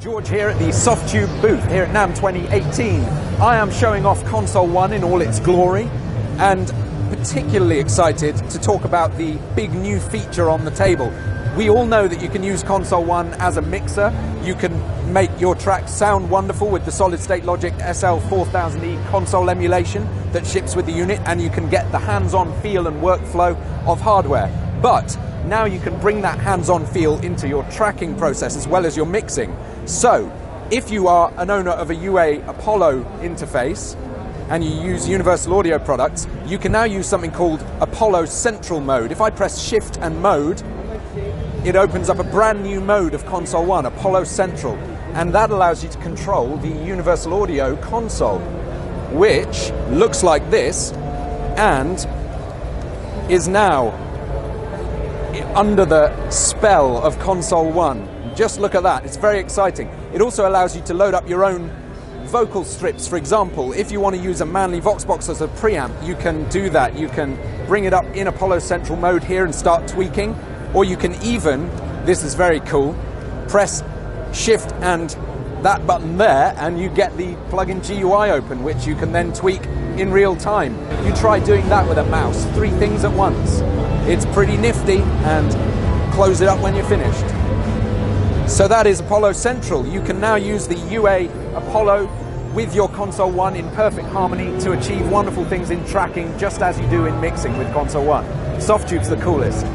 George here at the Softube booth here at NAMM 2018. I am showing off Console 1 in all its glory and particularly excited to talk about the big new feature on the table. We all know that you can use Console 1 as a mixer. You can make your tracks sound wonderful with the solid state Logic SL4000E console emulation that ships with the unit and you can get the hands-on feel and workflow of hardware. But now you can bring that hands-on feel into your tracking process as well as your mixing. So, if you are an owner of a UA Apollo interface and you use Universal Audio products, you can now use something called Apollo Central Mode. If I press Shift and Mode, it opens up a brand new mode of Console 1, Apollo Central, and that allows you to control the Universal Audio console, which looks like this and is now under the spell of Console 1. Just look at that, it's very exciting. It also allows you to load up your own vocal strips. For example, if you want to use a Manley Voxbox as a preamp, you can do that. You can bring it up in Apollo Central mode here and start tweaking, or you can even, this is very cool, press Shift and that button there and you get the plugin GUI open, which you can then tweak in real time. You try doing that with a mouse, three things at once. It's pretty nifty and close it up when you're finished. So that is Apollo Central. You can now use the UA Apollo with your Console 1 in perfect harmony to achieve wonderful things in tracking just as you do in mixing with Console 1. Softube's the coolest.